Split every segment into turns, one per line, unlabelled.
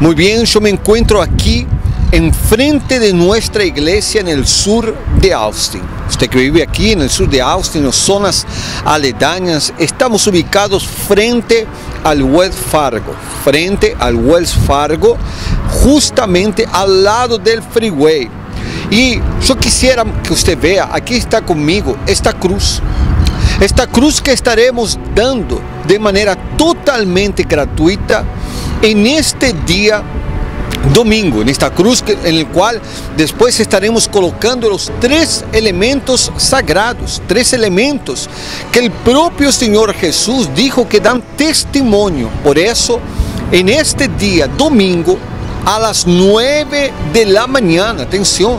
Muy bien, yo me encuentro aquí enfrente de nuestra iglesia en el sur de Austin. Usted que vive aquí en el sur de Austin, en zonas aledañas, estamos ubicados frente al Wells Fargo, frente al Wells Fargo, justamente al lado del freeway. Y yo quisiera que usted vea, aquí está conmigo esta cruz. Esta cruz que estaremos dando de manera totalmente gratuita en este día domingo, en esta cruz en el cual después estaremos colocando los tres elementos sagrados, tres elementos que el propio Señor Jesús dijo que dan testimonio. Por eso, en este día domingo, a las 9 de la mañana, atención,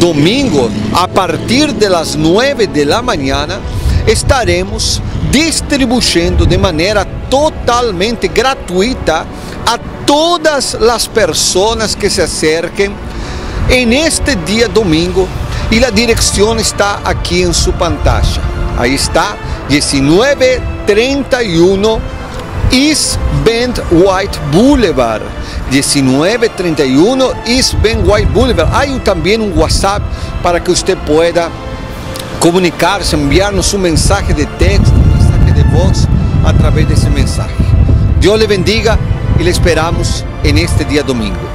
domingo a partir de las 9 de la mañana, estaremos distribuyendo de manera totalmente gratuita a todas las personas que se acerquen en este día domingo y la dirección está aquí en su pantalla. Ahí está, 1931 East Bend White Boulevard. 1931 East Bend White Boulevard. Hay también un WhatsApp para que usted pueda comunicarse, enviarnos un mensaje de texto, un mensaje de voz a través de ese mensaje. Dios le bendiga y le esperamos en este día domingo.